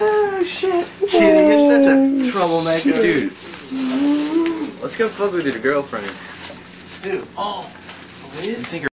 Oh shit. Kid, you're such a oh, troublemaker. Dude. Let's go fuck with your girlfriend. Dude, oh, Liz? You think